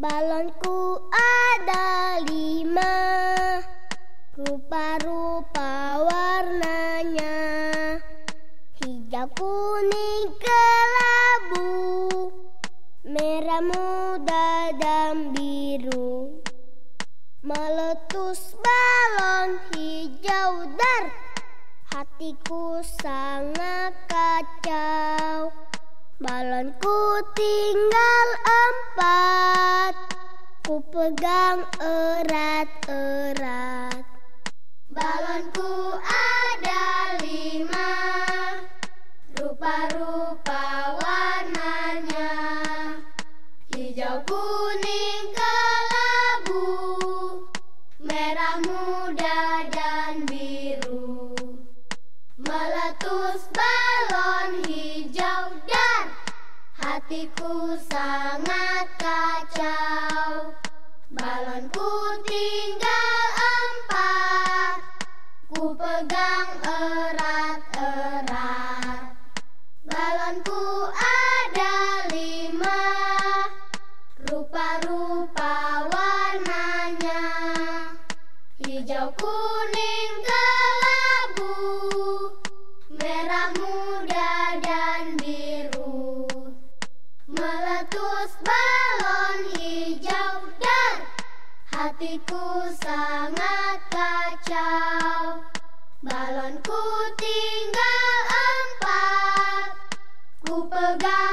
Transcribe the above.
Balonku ada lima. Rupa-rupa warnanya. Hijau, kuning, kelabu. Merah muda dan biru. Meletus balon hijau dar. Hatiku sangat kacau Balonku tinggal empat. Ku pegang erat-erat. Balonku ada lima. Rupa-rupa warnanya. Hijau, kuning, kelabu. Merah muda dan biru. Meletus balon Hatiku sangat kacau. Balonku tinggal empat. Ku pegang erat-erat. Balonku ada lima. Rupa-rupa warnanya. Hijau, kuning, terus balon hijau dan hatiku sangat kacau. Balonku tinggal empat. Ku pegang